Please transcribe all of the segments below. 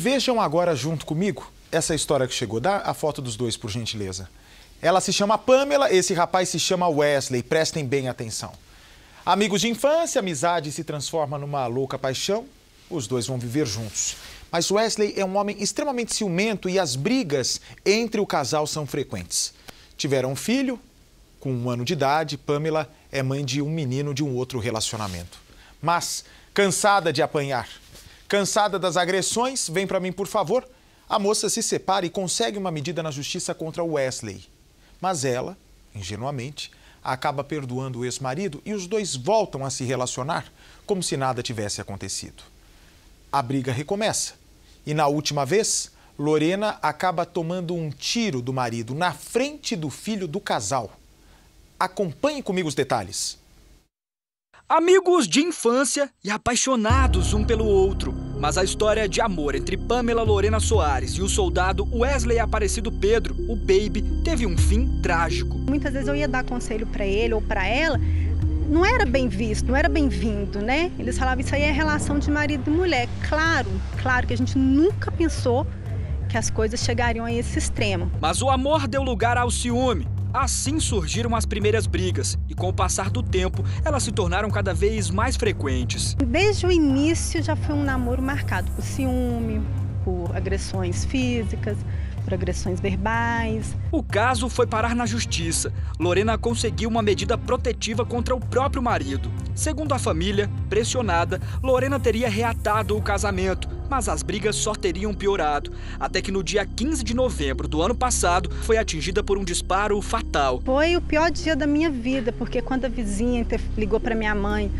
Vejam agora junto comigo essa história que chegou. Dá a foto dos dois, por gentileza. Ela se chama Pamela, esse rapaz se chama Wesley. Prestem bem atenção. Amigos de infância, amizade se transforma numa louca paixão. Os dois vão viver juntos. Mas Wesley é um homem extremamente ciumento e as brigas entre o casal são frequentes. Tiveram um filho, com um ano de idade, Pamela é mãe de um menino de um outro relacionamento. Mas, cansada de apanhar, cansada das agressões, vem para mim, por favor. A moça se separa e consegue uma medida na justiça contra Wesley. Mas ela, ingenuamente, acaba perdoando o ex-marido e os dois voltam a se relacionar como se nada tivesse acontecido. A briga recomeça e na última vez, Lorena acaba tomando um tiro do marido na frente do filho do casal. Acompanhe comigo os detalhes. Amigos de infância e apaixonados um pelo outro. Mas a história de amor entre Pamela Lorena Soares e o soldado Wesley Aparecido Pedro, o Baby, teve um fim trágico. Muitas vezes eu ia dar conselho para ele ou para ela, não era bem visto, não era bem-vindo, né? Eles falavam isso aí é relação de marido e mulher. Claro, claro que a gente nunca pensou que as coisas chegariam a esse extremo. Mas o amor deu lugar ao ciúme. Assim surgiram as primeiras brigas e, com o passar do tempo, elas se tornaram cada vez mais frequentes. Desde o início já foi um namoro marcado por ciúme, por agressões físicas, por agressões verbais. O caso foi parar na justiça. Lorena conseguiu uma medida protetiva contra o próprio marido. Segundo a família, pressionada, Lorena teria reatado o casamento, mas as brigas só teriam piorado. Até que no dia 15 de novembro do ano passado, foi atingida por um disparo fatal. Foi o pior dia da minha vida, porque quando a vizinha ligou para minha mãe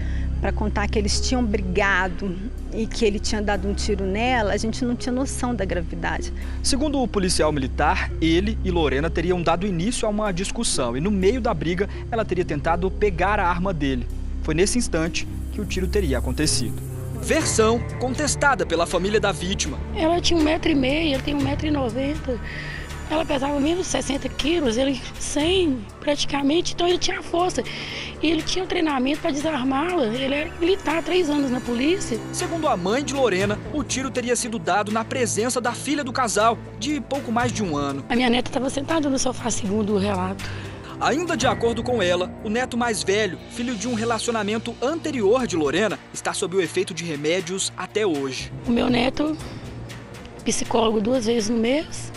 para contar que eles tinham brigado e que ele tinha dado um tiro nela, a gente não tinha noção da gravidade. Segundo o policial militar, ele e Lorena teriam dado início a uma discussão e no meio da briga ela teria tentado pegar a arma dele. Foi nesse instante que o tiro teria acontecido. Versão contestada pela família da vítima. Ela tinha um metro e meio, ele tem um metro e noventa. Ela pesava menos de 60 quilos, ele 100 praticamente, então ele tinha força. E ele tinha um treinamento para desarmá-la. Ele era militar há três anos na polícia. Segundo a mãe de Lorena, o tiro teria sido dado na presença da filha do casal, de pouco mais de um ano. A minha neta estava sentada no sofá, segundo o relato. Ainda de acordo com ela, o neto mais velho, filho de um relacionamento anterior de Lorena, está sob o efeito de remédios até hoje. O meu neto, psicólogo duas vezes no mês,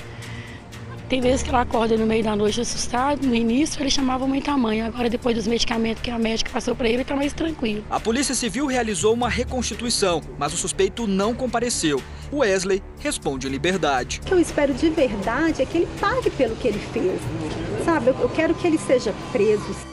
tem vezes que ela acorda no meio da noite assustado. No início ele chamava muita mãe, agora depois dos medicamentos que a médica passou para ele, ele está mais tranquilo. A Polícia Civil realizou uma reconstituição, mas o suspeito não compareceu. Wesley responde em liberdade. O que eu espero de verdade é que ele pague pelo que ele fez. Sabe, eu quero que ele seja preso.